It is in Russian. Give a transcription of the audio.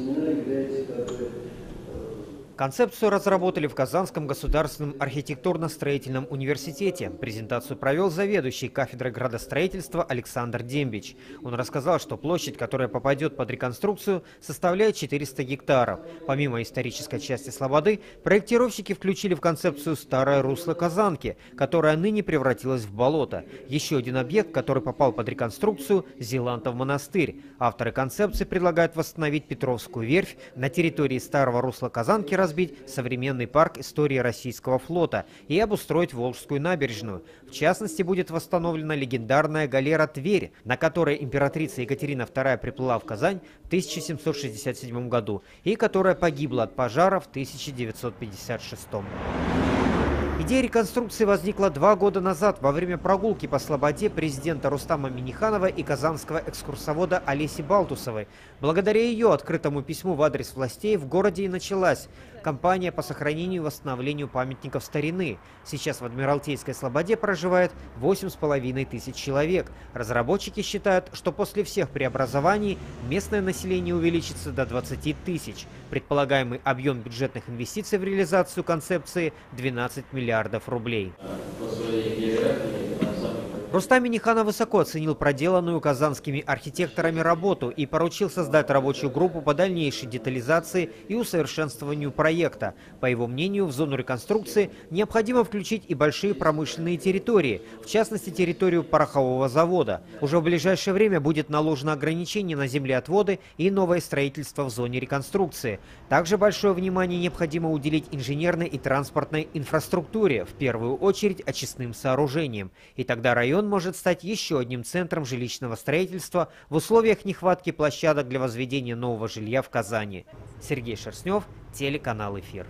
It's really great stuff. Концепцию разработали в Казанском государственном архитектурно-строительном университете. Презентацию провел заведующий кафедрой градостроительства Александр Дембич. Он рассказал, что площадь, которая попадет под реконструкцию, составляет 400 гектаров. Помимо исторической части Слободы, проектировщики включили в концепцию старое русло Казанки, которое ныне превратилось в болото. Еще один объект, который попал под реконструкцию – Зелантов монастырь. Авторы концепции предлагают восстановить Петровскую верфь на территории старого русла Казанки – разбить современный парк истории российского флота и обустроить Волжскую набережную. В частности, будет восстановлена легендарная галера «Тверь», на которой императрица Екатерина II приплыла в Казань в 1767 году и которая погибла от пожара в 1956 году. Идея реконструкции возникла два года назад во время прогулки по Слободе президента Рустама Миниханова и казанского экскурсовода Олеси Балтусовой. Благодаря ее открытому письму в адрес властей в городе и началась кампания по сохранению и восстановлению памятников старины. Сейчас в Адмиралтейской Слободе проживает 8,5 тысяч человек. Разработчики считают, что после всех преобразований местное население увеличится до 20 тысяч. Предполагаемый объем бюджетных инвестиций в реализацию концепции – 12 миллиардов рублей. Рустам Миниханов высоко оценил проделанную казанскими архитекторами работу и поручил создать рабочую группу по дальнейшей детализации и усовершенствованию проекта. По его мнению, в зону реконструкции необходимо включить и большие промышленные территории, в частности территорию порохового завода. Уже в ближайшее время будет наложено ограничение на землеотводы и новое строительство в зоне реконструкции. Также большое внимание необходимо уделить инженерной и транспортной инфраструктуре, в первую очередь очистным сооружениям. И тогда район район может стать еще одним центром жилищного строительства в условиях нехватки площадок для возведения нового жилья в Казани. Сергей Шерстнев, телеканал «Эфир».